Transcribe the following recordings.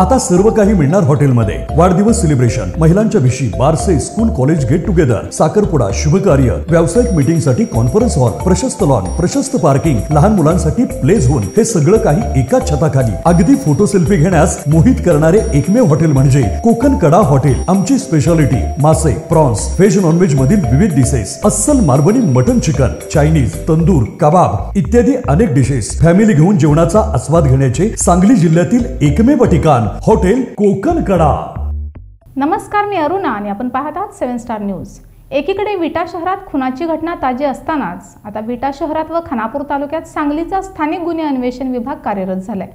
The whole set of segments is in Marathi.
आता सर्व काही मिळणार हॉटेलमध्ये. वाढदिवस सेलिब्रेशन महिलांच्या विषयी बारसे स्कूल कॉलेज गेट टुगेदर साखरपुडा शुभ कार्य व्यावसायिक मीटिंगसाठी कॉन्फरन्स हॉल प्रशस्त लॉन प्रशस्त पार्किंग लहान मुलांसाठी प्ले झोन हे सगळं काही एकाच छताखाली. अगदी फोटो सेल्फी घेण्यास मोहित करणारे एकमेव हॉटेल म्हणजे कोकण कडा हॉटेल. आमची स्पेशालिटी मासे प्रॉन्स व्हेज नॉनव्हेज मधील विविध डिशेस अस्सल Malvani mutton chicken Chinese tandoor kebab इत्यादी अनेक डिशेस फॅमिली घेऊन जेवणाचा आस्वाद घेण्याचे सांगली जिल्ह्यातील एकमेव ठिकाण. हॉटेल कोकण कडा. नमस्कार मी अरुणा आणि आपण पाहत आहात सेव्हन स्टार न्यूज. एकीकडे विटा शहरात खुनाची घटना ताजी असतानाच आता विटा शहरात व खानापूर तालुक्यात सांगलीचा स्थानिक गुन्हे अन्वेषण विभाग कार्यरत झालाय.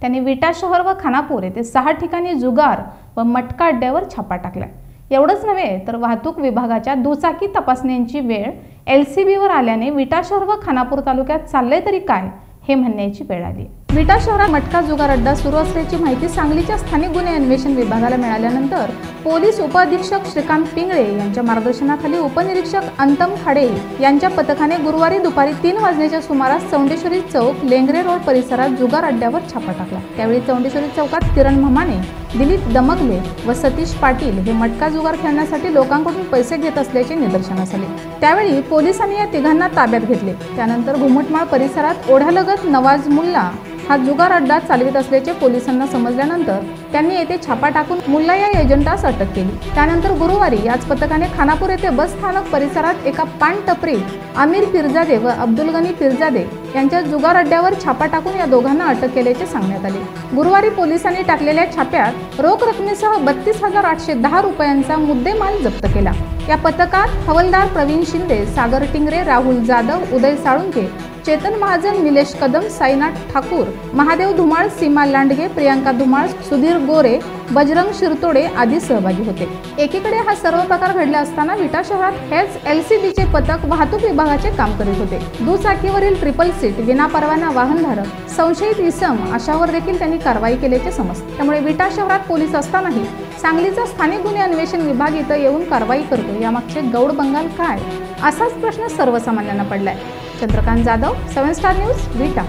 त्यांनी विटा शहर व खानापूर येथे सहा ठिकाणी जुगार व मटका अड्ड्यावर छापा टाकलाय. एवढंच नव्हे तर वाहतूक विभागाच्या दुचाकी तपासण्यांची वेळ एल सी बीवर आल्याने विटा शहर व खानापूर तालुक्यात चाललंय तरी काय हे म्हणण्याची वेळ आली विटा शहरात मटका जुगार अड्डा सुरू असल्याची माहिती सांगलीच्या स्थानिक गुन्हे अन्वेषण विभागाला मिळाल्यानंतर पोलीस उपअधीक्षक श्रीकांत पिंगळे यांच्या मार्गदर्शनाखाली उपनिरीक्षक अंतम खाडे यांच्या पथकाने गुरुवारी दुपारी तीन वाजण्याच्या सुमारास चौंडेश्वरी चौक लेंगरे रोड परिसरात जुगार अड्ड्यावर छापा टाकला. त्यावेळी चौंडेश्वरी चौकात किरण म्हमाने दिलीप दमकले व सतीश पाटील हे मटका जुगार खेळण्यासाठी लोकांकडून पैसे घेत असल्याचे निदर्शनास आले. त्यावेळी पोलिसांनी या तिघांना ताब्यात घेतले. त्यानंतर घुमटमाळ परिसरात ओढ्यालगत नवाज मुल्ला हा जुगार अड्डा चालवित असल्याचे पोलिसांना समजल्यानंतर त्यांनी येथे छापा टाकून मुल्ला या एजंटास अटक केली. त्यानंतर गुरुवारी याच पथकाने खानापूर येथे बस स्थानक परिसरात एका पान टपरीत आमिर फिरजादे व अब्दुल गनी फिरजादे यांच्या जुगार अड्ड्यावर छापा टाकून या दोघांना अटक केल्याचे सांगण्यात आले. गुरुवारी पोलिसांनी टाकलेल्या छाप्यात रोख रकमेसह बत्तीस हजार आठशे दहा रुपयांचा मुद्देमाल जप्त केला. या पथकात हवलदार प्रवीण शिंदे सागर टिंगरे राहुल जाधव उदय साळुंके चेतन महाजन निलेश कदम साईनाथ ठाकूर महादेव धुमाळ सीमा लांडगे प्रियांका धुमाळ सुधीर गोरे बजरंग शिरतोडे आदी सहभागी होते. एकीकडे हा सर्व प्रकार घडला असताना विटा शहरात हेच एल सी बीचे पथक वाहतूक विभागाचे काम करीत होते. दुचाकीवरील ट्रिपल सीट विनापरवाना वाहनधारक संशयित इसम अशावर देखील त्यांनी कारवाई केल्याचे समजते. त्यामुळे विटा शहरात पोलीस असतानाही सांगलीचा स्थानिक गुन्हे अन्वेषण विभाग इथं येऊन कारवाई करतो यामागचे गौड बंगाल काय? असाच प्रश्न सर्वसामान्यांना पडलाय. Chandrakant Jadhav seven star news Vita.